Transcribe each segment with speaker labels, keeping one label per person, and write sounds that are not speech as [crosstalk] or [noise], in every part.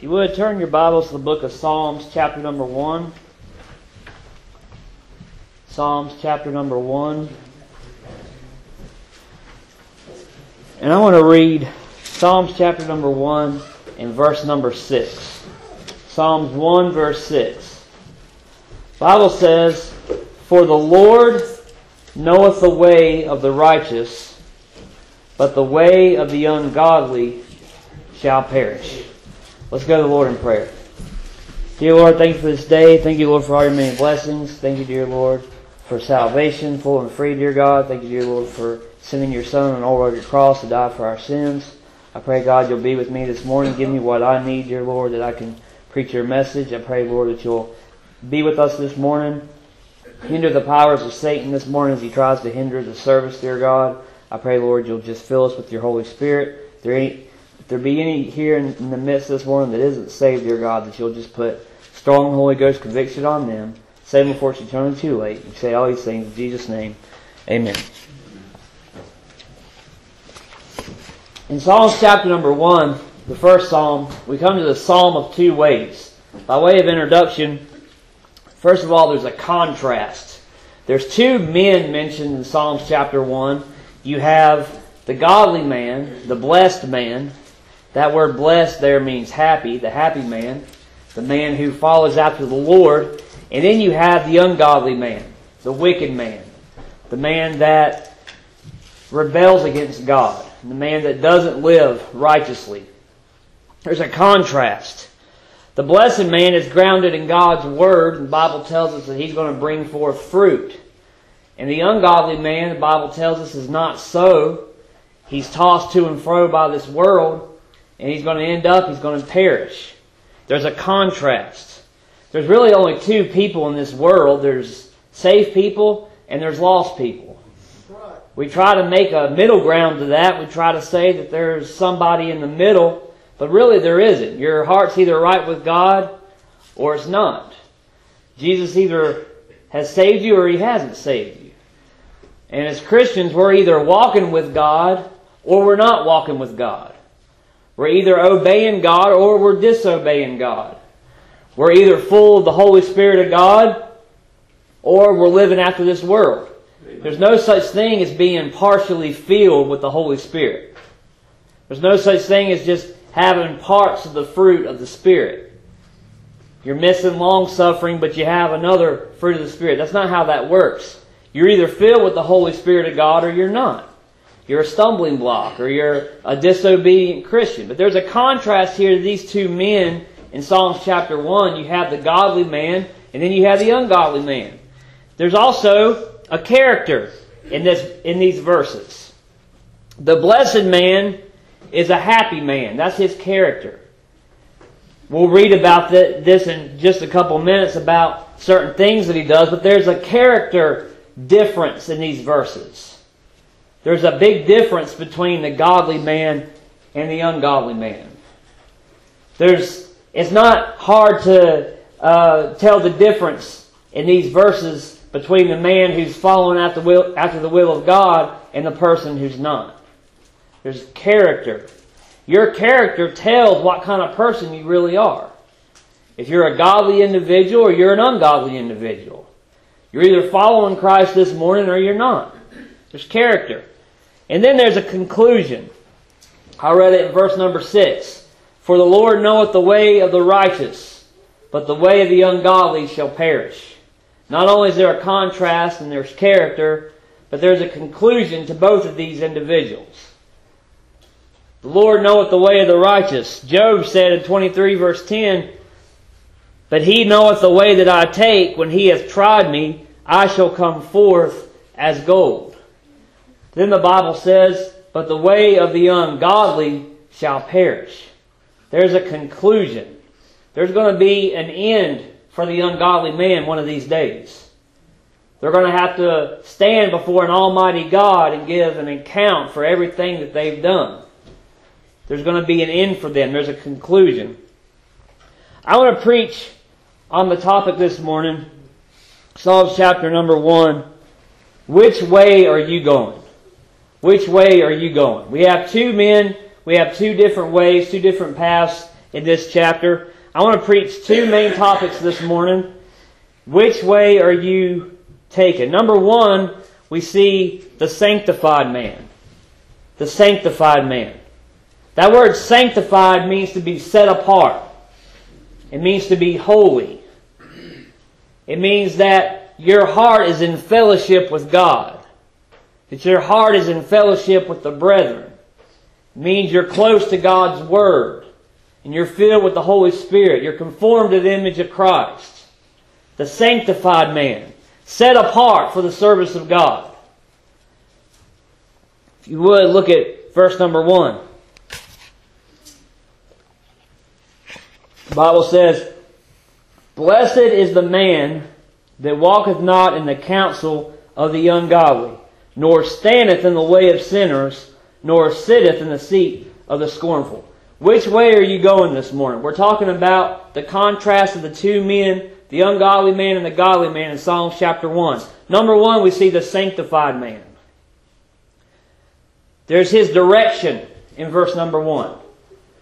Speaker 1: If you would, turn your Bibles to the book of Psalms, chapter number 1. Psalms, chapter number 1. And I want to read Psalms, chapter number 1, and verse number 6. Psalms 1, verse 6. Bible says, For the Lord knoweth the way of the righteous, but the way of the ungodly shall perish. Let's go to the Lord in prayer. Dear Lord, thank you for this day. Thank you, Lord, for all your many blessings. Thank you, dear Lord, for salvation, full and free, dear God. Thank you, dear Lord, for sending your Son on all your cross to die for our sins. I pray, God, you'll be with me this morning. Give me what I need, dear Lord, that I can preach your message. I pray, Lord, that you'll be with us this morning. Hinder the powers of Satan this morning as he tries to hinder the service, dear God. I pray, Lord, you'll just fill us with your Holy Spirit. There ain't there be any here in, in the midst of this morning that isn't saved, dear God, that you'll just put strong Holy Ghost conviction on them. Save them before it's eternally too late. We say all these things in Jesus' name. Amen. In Psalms chapter number one, the first psalm, we come to the psalm of two ways. By way of introduction, first of all, there's a contrast. There's two men mentioned in Psalms chapter one. You have the godly man, the blessed man, that word blessed there means happy, the happy man, the man who follows after the Lord. And then you have the ungodly man, the wicked man, the man that rebels against God, the man that doesn't live righteously. There's a contrast. The blessed man is grounded in God's Word, and the Bible tells us that he's going to bring forth fruit. And the ungodly man, the Bible tells us, is not so. He's tossed to and fro by this world, and he's going to end up, he's going to perish. There's a contrast. There's really only two people in this world. There's saved people and there's lost people. We try to make a middle ground to that. We try to say that there's somebody in the middle, but really there isn't. Your heart's either right with God or it's not. Jesus either has saved you or he hasn't saved you. And as Christians, we're either walking with God or we're not walking with God. We're either obeying God or we're disobeying God. We're either full of the Holy Spirit of God or we're living after this world. There's no such thing as being partially filled with the Holy Spirit. There's no such thing as just having parts of the fruit of the Spirit. You're missing long suffering, but you have another fruit of the Spirit. That's not how that works. You're either filled with the Holy Spirit of God or you're not you're a stumbling block or you're a disobedient Christian. But there's a contrast here to these two men in Psalms chapter 1. You have the godly man and then you have the ungodly man. There's also a character in this in these verses. The blessed man is a happy man. That's his character. We'll read about this in just a couple minutes about certain things that he does, but there's a character difference in these verses. There's a big difference between the godly man and the ungodly man. There's, it's not hard to uh, tell the difference in these verses between the man who's following after the, will, after the will of God and the person who's not. There's character. Your character tells what kind of person you really are. If you're a godly individual or you're an ungodly individual. You're either following Christ this morning or you're not. There's character. And then there's a conclusion. I read it in verse number 6. For the Lord knoweth the way of the righteous, but the way of the ungodly shall perish. Not only is there a contrast and there's character, but there's a conclusion to both of these individuals. The Lord knoweth the way of the righteous. Job said in 23 verse 10, But he knoweth the way that I take. When he hath tried me, I shall come forth as gold. Then the Bible says, But the way of the ungodly shall perish. There's a conclusion. There's going to be an end for the ungodly man one of these days. They're going to have to stand before an almighty God and give an account for everything that they've done. There's going to be an end for them. There's a conclusion. I want to preach on the topic this morning, Psalms chapter number one. Which way are you going? Which way are you going? We have two men, we have two different ways, two different paths, in this chapter. I want to preach two main topics this morning. Which way are you taken? Number one, we see the sanctified man. The sanctified man. That word sanctified means to be set apart. It means to be holy. It means that your heart is in fellowship with God. That your heart is in fellowship with the brethren. It means you're close to God's Word. And you're filled with the Holy Spirit. You're conformed to the image of Christ. The sanctified man. Set apart for the service of God. If you would, look at verse number one. The Bible says, Blessed is the man that walketh not in the counsel of the ungodly, nor standeth in the way of sinners, nor sitteth in the seat of the scornful. Which way are you going this morning? We're talking about the contrast of the two men, the ungodly man and the godly man in Psalms chapter 1. Number one, we see the sanctified man. There's his direction in verse number 1.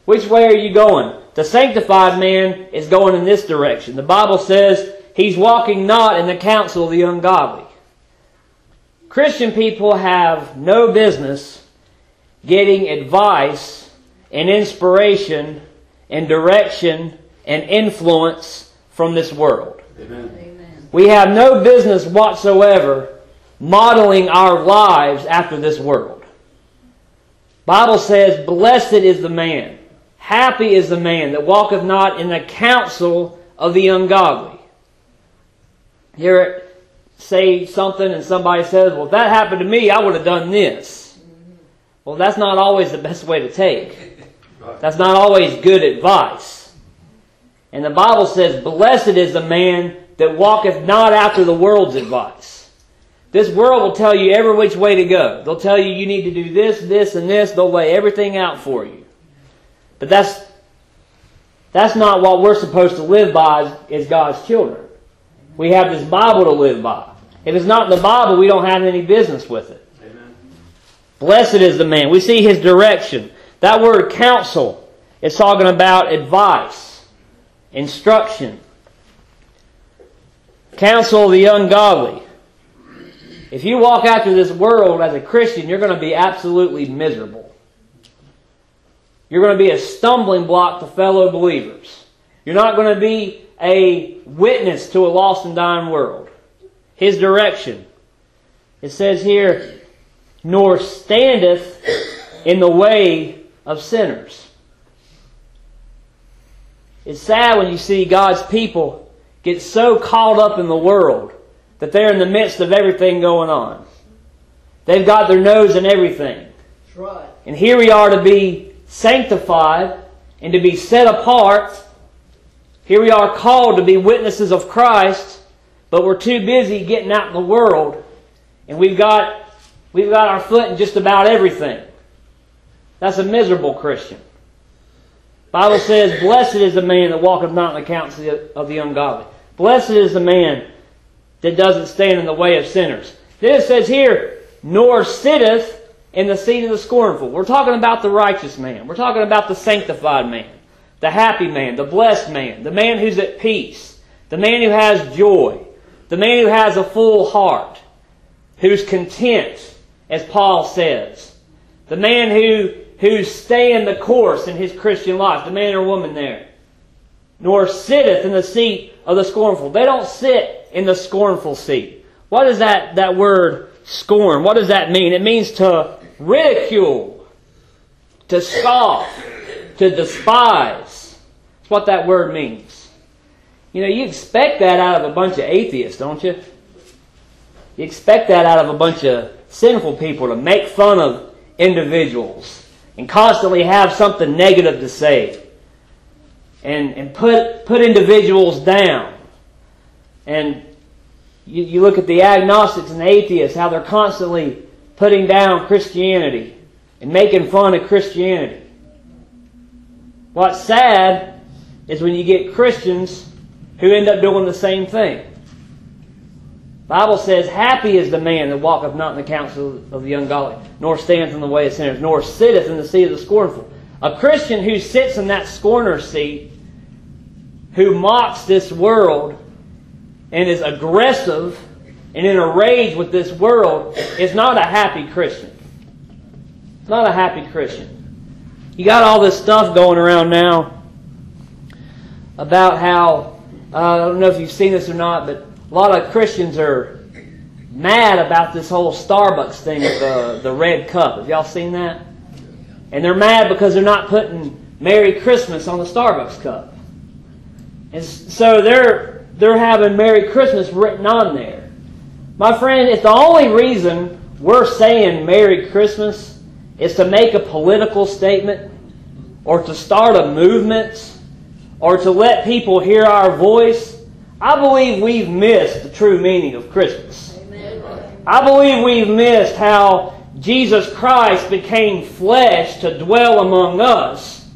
Speaker 1: Which way are you going? The sanctified man is going in this direction. The Bible says he's walking not in the counsel of the ungodly. Christian people have no business getting advice and inspiration and direction and influence from this world.
Speaker 2: Amen.
Speaker 1: We have no business whatsoever modeling our lives after this world. Bible says, Blessed is the man Happy is the man that walketh not in the counsel of the ungodly. Hear it say something and somebody says, Well, if that happened to me, I would have done this. Well, that's not always the best way to take. That's not always good advice. And the Bible says, Blessed is the man that walketh not after the world's advice. This world will tell you every which way to go. They'll tell you you need to do this, this, and this. They'll lay everything out for you. But that's that's not what we're supposed to live by as, as God's children. We have this Bible to live by. If it's not in the Bible, we don't have any business with it.
Speaker 2: Amen.
Speaker 1: Blessed is the man. We see his direction. That word counsel is talking about advice, instruction. Counsel the ungodly. If you walk after this world as a Christian, you're going to be absolutely miserable. You're going to be a stumbling block to fellow believers. You're not going to be a witness to a lost and dying world. His direction. It says here, nor standeth in the way of sinners. It's sad when you see God's people get so caught up in the world that they're in the midst of everything going on. They've got their nose in everything.
Speaker 2: Right.
Speaker 1: And here we are to be sanctified and to be set apart. Here we are called to be witnesses of Christ, but we're too busy getting out in the world, and we've got we've got our foot in just about everything. That's a miserable Christian. Bible says, "Blessed is the man that walketh not in the counsel of the ungodly. Blessed is the man that doesn't stand in the way of sinners." Then it says here, "Nor sitteth in the seat of the scornful. We're talking about the righteous man. We're talking about the sanctified man, the happy man, the blessed man, the man who's at peace, the man who has joy, the man who has a full heart, who's content, as Paul says, the man who who's staying the course in his Christian life, the man or woman there, nor sitteth in the seat of the scornful. They don't sit in the scornful seat. What is that, that word scorn? What does that mean? It means to ridicule, to scoff, to despise. That's what that word means. You know, you expect that out of a bunch of atheists, don't you? You expect that out of a bunch of sinful people to make fun of individuals and constantly have something negative to say and, and put, put individuals down. And you, you look at the agnostics and the atheists, how they're constantly putting down Christianity and making fun of Christianity. What's sad is when you get Christians who end up doing the same thing. Bible says, Happy is the man that walketh not in the counsel of the ungodly, nor stands in the way of sinners, nor sitteth in the seat of the scornful. A Christian who sits in that scorner seat, who mocks this world and is aggressive and in a rage with this world, is not a happy Christian. It's not a happy Christian. You got all this stuff going around now about how, uh, I don't know if you've seen this or not, but a lot of Christians are mad about this whole Starbucks thing with the, the red cup. Have y'all seen that? And they're mad because they're not putting Merry Christmas on the Starbucks cup. And so they're they're having Merry Christmas written on there. My friend, if the only reason we're saying Merry Christmas is to make a political statement or to start a movement or to let people hear our voice, I believe we've missed the true meaning of Christmas. Amen. I believe we've missed how Jesus Christ became flesh to dwell among us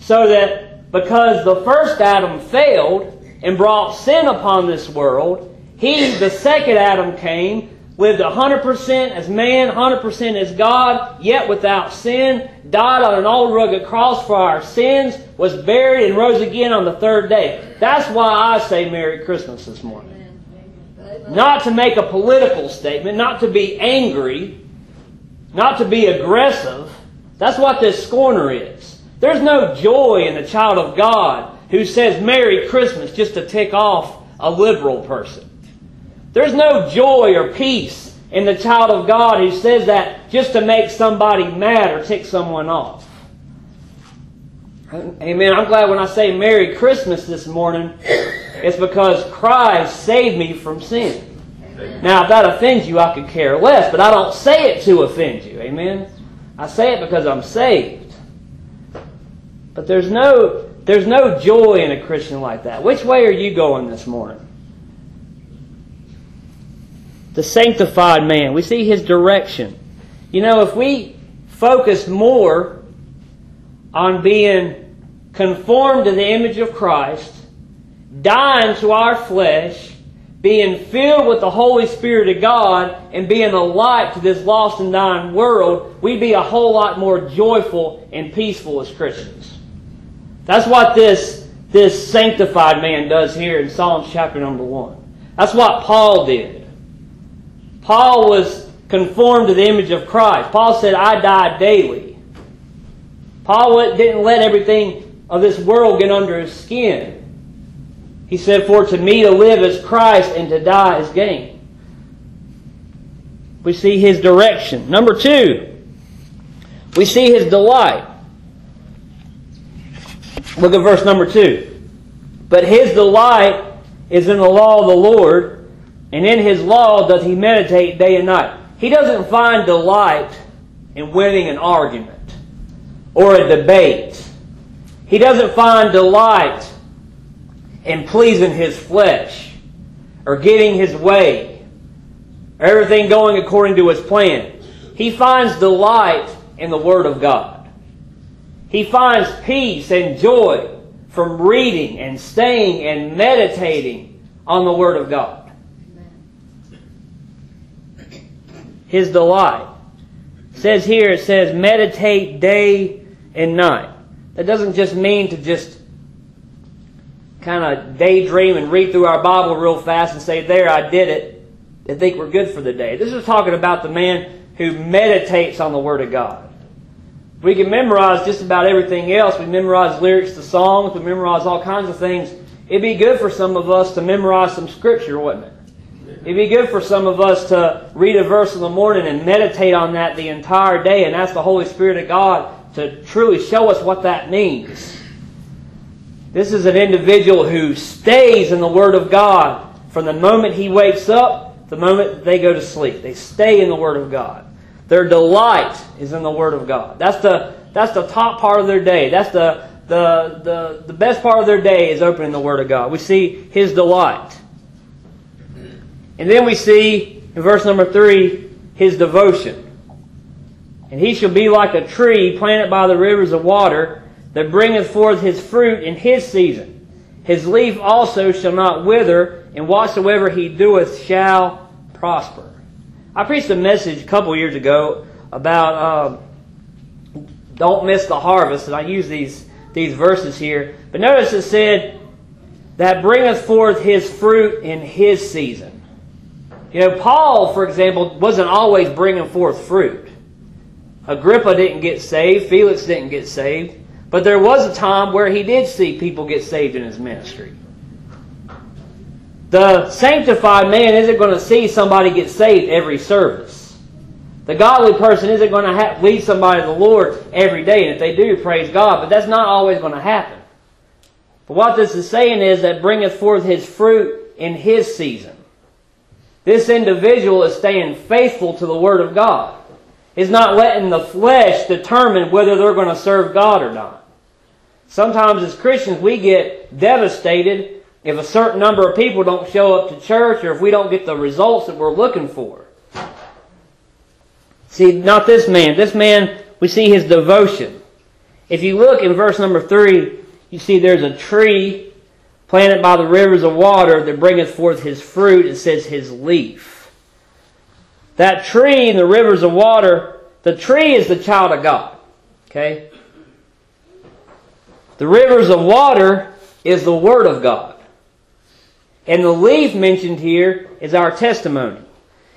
Speaker 1: so that because the first Adam failed and brought sin upon this world, he, the second Adam, came, lived 100% as man, 100% as God, yet without sin, died on an old rugged cross for our sins, was buried, and rose again on the third day. That's why I say Merry Christmas this morning. Not to make a political statement, not to be angry, not to be aggressive. That's what this scorner is. There's no joy in the child of God who says Merry Christmas just to tick off a liberal person. There's no joy or peace in the child of God who says that just to make somebody mad or tick someone off. Amen. I'm glad when I say Merry Christmas this morning, it's because Christ saved me from sin. Now, if that offends you, I could care less, but I don't say it to offend you. Amen? I say it because I'm saved. But there's no, there's no joy in a Christian like that. Which way are you going this morning? The sanctified man. We see his direction. You know, if we focus more on being conformed to the image of Christ, dying to our flesh, being filled with the Holy Spirit of God and being a light to this lost and dying world, we'd be a whole lot more joyful and peaceful as Christians. That's what this, this sanctified man does here in Psalms chapter number 1. That's what Paul did. Paul was conformed to the image of Christ. Paul said, I die daily. Paul didn't let everything of this world get under his skin. He said, For to me to live is Christ and to die is gain. We see his direction. Number two, we see his delight. Look at verse number two. But his delight is in the law of the Lord, and in his law does he meditate day and night. He doesn't find delight in winning an argument or a debate. He doesn't find delight in pleasing his flesh or getting his way or everything going according to his plan. He finds delight in the Word of God. He finds peace and joy from reading and staying and meditating on the Word of God. His delight. It says here, it says, meditate day and night. That doesn't just mean to just kind of daydream and read through our Bible real fast and say, There, I did it, and think we're good for the day. This is talking about the man who meditates on the Word of God. We can memorize just about everything else. We memorize lyrics to songs, we memorize all kinds of things. It'd be good for some of us to memorize some Scripture, wouldn't it? It'd be good for some of us to read a verse in the morning and meditate on that the entire day and ask the Holy Spirit of God to truly show us what that means. This is an individual who stays in the Word of God from the moment he wakes up, the moment they go to sleep. They stay in the Word of God. Their delight is in the Word of God. That's the, that's the top part of their day. That's the, the, the, the best part of their day is opening the Word of God. We see his delight. And then we see in verse number three, his devotion. And he shall be like a tree planted by the rivers of water that bringeth forth his fruit in his season. His leaf also shall not wither, and whatsoever he doeth shall prosper. I preached a message a couple years ago about uh, don't miss the harvest. And I use these, these verses here. But notice it said, that bringeth forth his fruit in his season. You know, Paul, for example, wasn't always bringing forth fruit. Agrippa didn't get saved. Felix didn't get saved. But there was a time where he did see people get saved in his ministry. The sanctified man isn't going to see somebody get saved every service. The godly person isn't going to have, lead somebody to the Lord every day. And if they do, praise God. But that's not always going to happen. But what this is saying is that bringeth forth his fruit in his season. This individual is staying faithful to the Word of God. Is not letting the flesh determine whether they're going to serve God or not. Sometimes as Christians we get devastated if a certain number of people don't show up to church or if we don't get the results that we're looking for. See, not this man. This man, we see his devotion. If you look in verse number 3, you see there's a tree planted by the rivers of water that bringeth forth his fruit. It says his leaf. That tree in the rivers of water, the tree is the child of God. Okay? The rivers of water is the Word of God. And the leaf mentioned here is our testimony.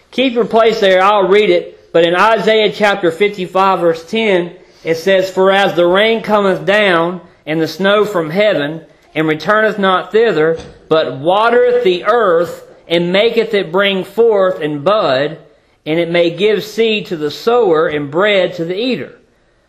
Speaker 1: Keep your place there, I'll read it. But in Isaiah chapter 55, verse 10, it says, For as the rain cometh down, and the snow from heaven, and returneth not thither, but watereth the earth, and maketh it bring forth and bud, and it may give seed to the sower and bread to the eater.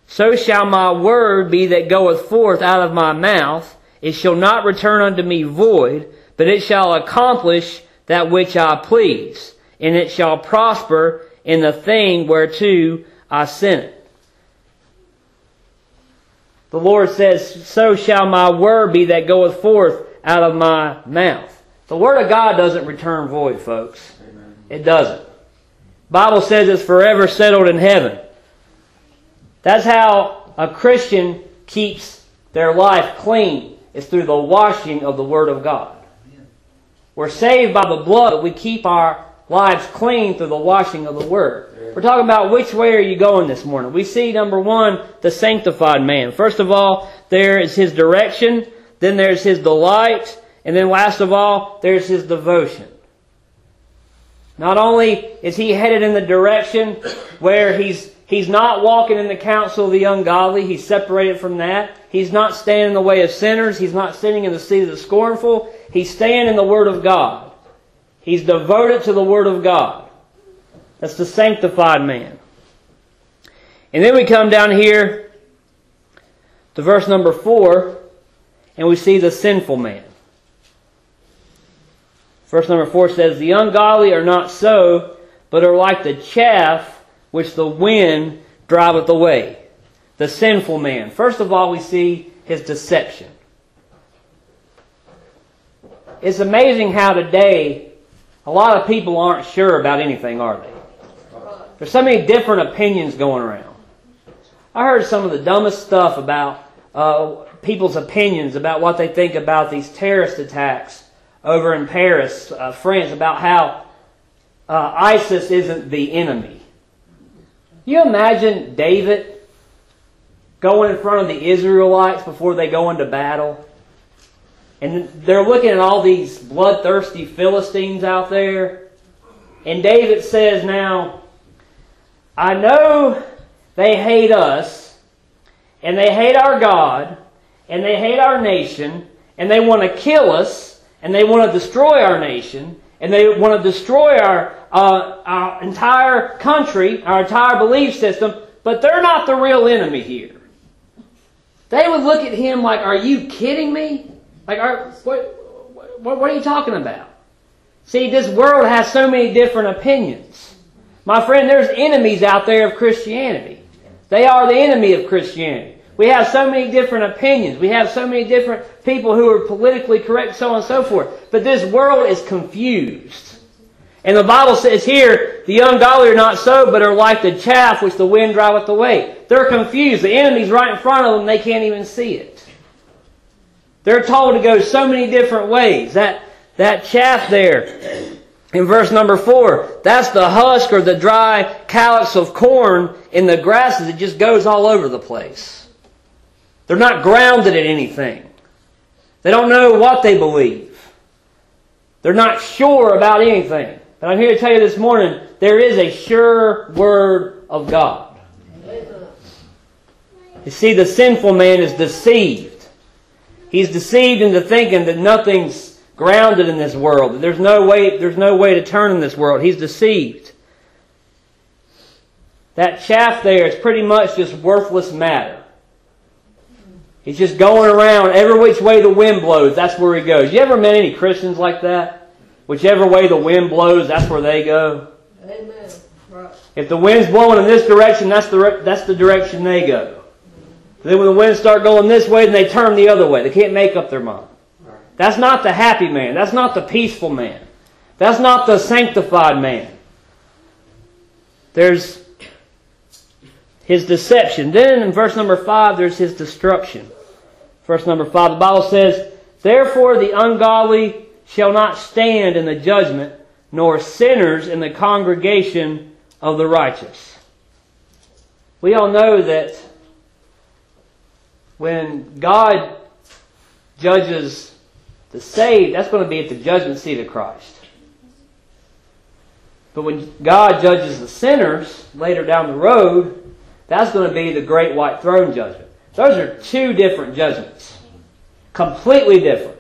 Speaker 1: So shall my word be that goeth forth out of my mouth. It shall not return unto me void, but it shall accomplish that which I please, and it shall prosper in the thing whereto I sent it. The Lord says, So shall my word be that goeth forth out of my mouth. The word of God doesn't return void, folks. Amen. It doesn't. Bible says it's forever settled in heaven. That's how a Christian keeps their life clean. Is through the washing of the Word of God. We're saved by the blood, but we keep our lives clean through the washing of the Word. We're talking about which way are you going this morning. We see, number one, the sanctified man. First of all, there is his direction, then there's his delight, and then last of all, there's his devotion. Not only is he headed in the direction where he's He's not walking in the counsel of the ungodly. He's separated from that. He's not standing in the way of sinners. He's not sitting in the seat of the scornful. He's staying in the Word of God. He's devoted to the Word of God. That's the sanctified man. And then we come down here to verse number 4, and we see the sinful man. Verse number 4 says, The ungodly are not so, but are like the chaff which the wind driveth away. The sinful man. First of all, we see his deception. It's amazing how today a lot of people aren't sure about anything, are they? There's so many different opinions going around. I heard some of the dumbest stuff about uh, people's opinions about what they think about these terrorist attacks over in Paris, uh, France, about how uh, ISIS isn't the enemy. You imagine David going in front of the Israelites before they go into battle? And they're looking at all these bloodthirsty Philistines out there. And David says, Now, I know they hate us, and they hate our God, and they hate our nation, and they want to kill us, and they want to destroy our nation, and they want to destroy our, uh, our entire country, our entire belief system, but they're not the real enemy here. They would look at him like, Are you kidding me? Like, are, what, what, what are you talking about? See, this world has so many different opinions. My friend, there's enemies out there of Christianity. They are the enemy of Christianity. We have so many different opinions. We have so many different people who are politically correct, so on and so forth. But this world is confused. And the Bible says here, the ungodly are not so, but are like the chaff which the wind driveth away. They're confused. The enemy's right in front of them, they can't even see it. They're told to go so many different ways. That, that chaff there In verse number 4, that's the husk or the dry calyx of corn in the grasses. It just goes all over the place. They're not grounded in anything. They don't know what they believe. They're not sure about anything. But I'm here to tell you this morning, there is a sure word of God. You see, the sinful man is deceived. He's deceived into thinking that nothing's grounded in this world. There's no way, there's no way to turn in this world. He's deceived. That chaff there is pretty much just worthless matter. He's just going around every which way the wind blows. That's where he goes. You ever met any Christians like that? Whichever way the wind blows, that's where they go.
Speaker 2: Amen. Right.
Speaker 1: If the wind's blowing in this direction, that's the that's the direction they go. Then when the winds start going this way, then they turn the other way. They can't make up their mind. That's not the happy man. That's not the peaceful man. That's not the sanctified man. There's his deception. Then in verse number 5, there's his destruction. Verse number 5, the Bible says, Therefore the ungodly shall not stand in the judgment, nor sinners in the congregation of the righteous. We all know that when God judges the saved, that's going to be at the judgment seat of Christ. But when God judges the sinners later down the road, that's going to be the great white throne judgment. Those are two different judgments. Completely different.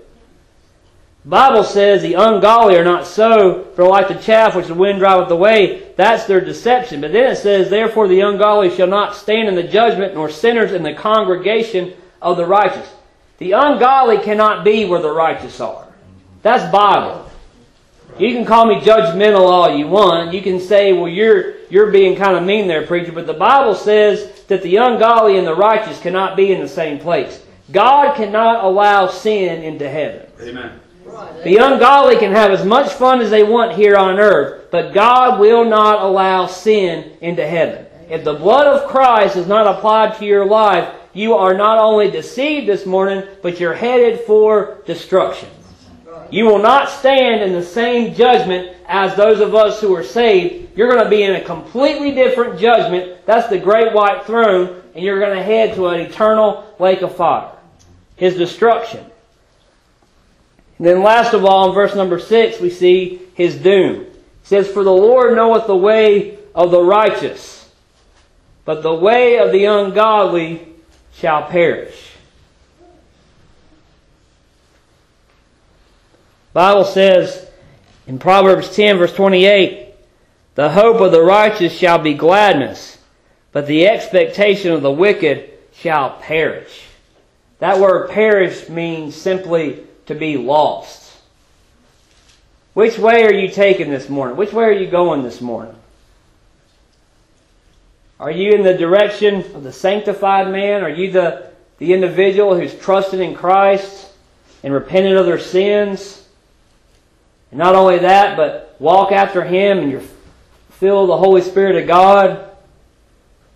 Speaker 1: The Bible says the ungodly are not so, for like the chaff which the wind driveth away, that's their deception. But then it says, Therefore the ungodly shall not stand in the judgment, nor sinners in the congregation of the righteous. The ungodly cannot be where the righteous are. That's Bible. You can call me judgmental all you want. You can say, well, you're, you're being kind of mean there, preacher. But the Bible says that the ungodly and the righteous cannot be in the same place. God cannot allow sin into heaven.
Speaker 3: Amen.
Speaker 1: The ungodly can have as much fun as they want here on earth, but God will not allow sin into heaven. If the blood of Christ is not applied to your life, you are not only deceived this morning, but you're headed for destruction. You will not stand in the same judgment as those of us who are saved. You're going to be in a completely different judgment. That's the great white throne, and you're going to head to an eternal lake of fire. His destruction. And then last of all, in verse number 6, we see his doom. It says, For the Lord knoweth the way of the righteous, but the way of the ungodly shall perish. Bible says in Proverbs 10 verse 28, the hope of the righteous shall be gladness, but the expectation of the wicked shall perish. That word perish means simply to be lost. Which way are you taking this morning? Which way are you going this morning? Are you in the direction of the sanctified man? Are you the, the individual who's trusted in Christ and repented of their sins? And not only that, but walk after Him and you're filled with the Holy Spirit of God.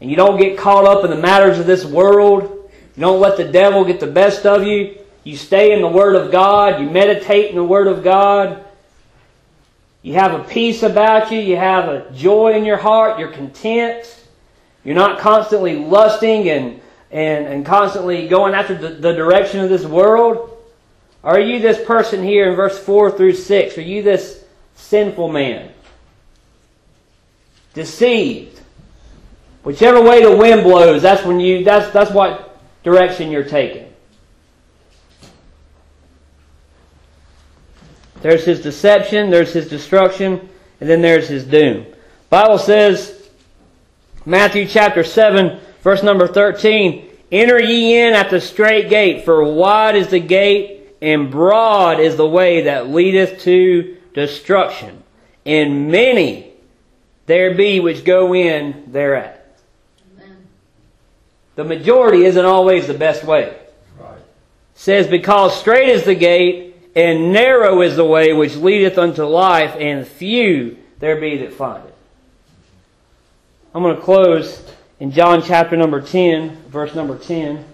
Speaker 1: And you don't get caught up in the matters of this world. You don't let the devil get the best of you. You stay in the Word of God. You meditate in the Word of God. You have a peace about you. You have a joy in your heart. You're content. You're not constantly lusting and, and, and constantly going after the, the direction of this world. Are you this person here in verse 4 through 6? Are you this sinful man? Deceived. Whichever way the wind blows, that's when you that's that's what direction you're taking. There's his deception, there's his destruction, and then there's his doom. Bible says Matthew chapter 7 verse number 13, enter ye in at the straight gate, for wide is the gate and broad is the way that leadeth to destruction, and many there be which go in thereat. The majority isn't always the best way.
Speaker 3: Right.
Speaker 1: says, Because straight is the gate, and narrow is the way which leadeth unto life, and few there be that find it. I'm going to close in John chapter number 10, verse number 10.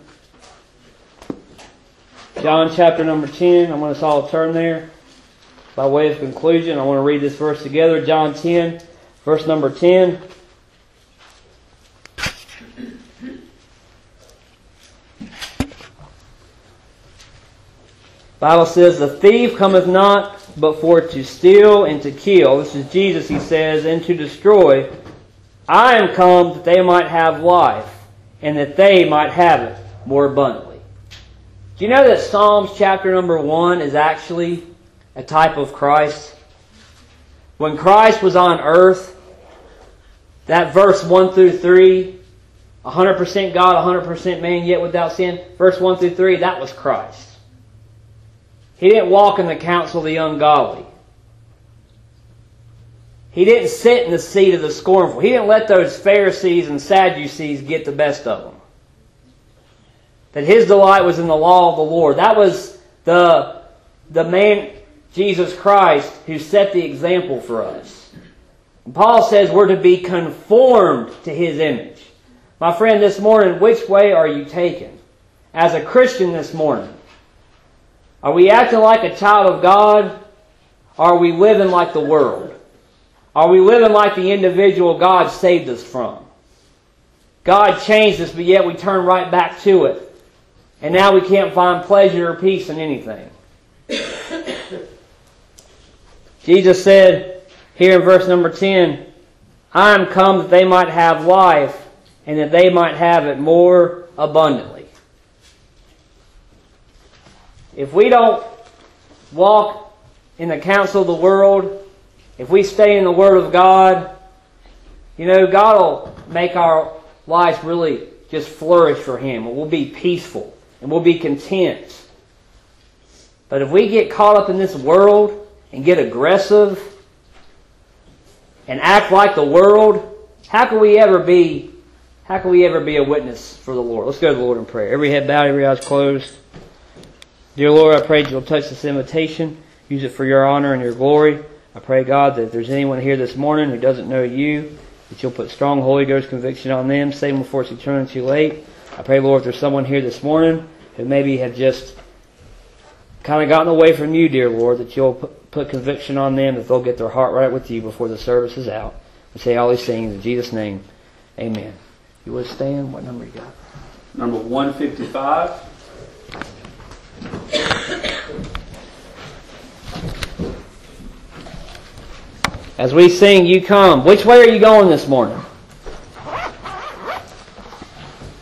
Speaker 1: John chapter number 10. I want to all turn there. by way of conclusion, I want to read this verse together. John 10, verse number 10. Bible says, The thief cometh not but for to steal and to kill. This is Jesus, he says, and to destroy. I am come that they might have life, and that they might have it more abundantly. Do you know that Psalms chapter number 1 is actually a type of Christ? When Christ was on earth, that verse 1 through 3, 100% God, 100% man, yet without sin, verse 1 through 3, that was Christ. He didn't walk in the counsel of the ungodly. He didn't sit in the seat of the scornful. He didn't let those Pharisees and Sadducees get the best of him. That his delight was in the law of the Lord. That was the, the man, Jesus Christ, who set the example for us. And Paul says we're to be conformed to his image. My friend, this morning, which way are you taking? As a Christian this morning, are we acting like a child of God? Are we living like the world? Are we living like the individual God saved us from? God changed us, but yet we turn right back to it. And now we can't find pleasure or peace in anything. [coughs] Jesus said here in verse number 10, I am come that they might have life and that they might have it more abundantly. If we don't walk in the counsel of the world, if we stay in the Word of God, you know, God will make our lives really just flourish for Him. We'll be peaceful and we'll be content. But if we get caught up in this world and get aggressive and act like the world, how can we ever be how can we ever be a witness for the Lord? Let's go to the Lord in prayer. Every head bowed, every eyes closed. Dear Lord, I pray you'll touch this invitation, use it for your honor and your glory. I pray, God, that if there's anyone here this morning who doesn't know you, that you'll put strong Holy Ghost conviction on them, save them before it's eternally too late. I pray, Lord, if there's someone here this morning who maybe have just kind of gotten away from you, dear Lord, that you'll put conviction on them, that they'll get their heart right with you before the service is out. We say all these things in Jesus' name. Amen. You would stand? What number you got?
Speaker 2: Number 155.
Speaker 1: As we sing, You Come. Which way are you going this morning?